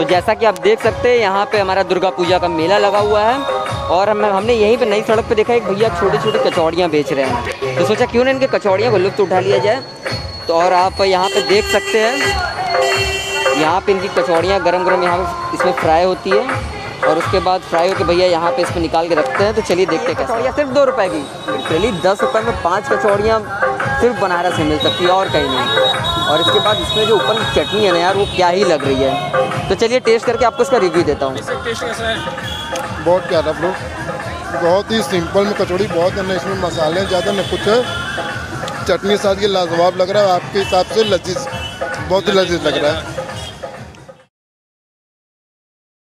तो जैसा कि आप देख सकते हैं, यहाँ पे हमारा दुर्गा पूजा का मेला लगा हुआ है और हम, हमने यहीं पे नई सड़क पे देखा, एक भैया छोटी छोटी कचौड़ियाँ बेच रहे हैं। तो सोचा क्यों ना इनके कचौड़ियाँ को लुत्फ उठा लिया जाए। तो और आप यहाँ पे देख सकते हैं, यहाँ पे इनकी कचौड़ियाँ गरम गरम यहाँ इसमें फ्राई होती है और उसके बाद फ्राई होकर भैया यहाँ पे इसमें निकाल के रखते हैं। तो चलिए देखते हैं कचौड़ियाँ सिर्फ़ दो रुपये की। चलिए दस रुपये में पाँच कचौड़ियाँ सिर्फ़ बनारस में मिल सकती है और कहीं नहीं। और इसके बाद इसमें जो ऊपर चटनी है ना यार वो क्या ही लग रही है। तो चलिए टेस्ट करके आपको इसका रिव्यू देता हूँ। बहुत क्या था ब्रो बहुत ही सिंपल में कचौड़ी बहुत है ना इसमें मसाले ज़्यादा ना कुछ है। चटनी के साथ ये लाजवाब लग रहा है आपके हिसाब से लजीज बहुत ही लजीज लग रहा है।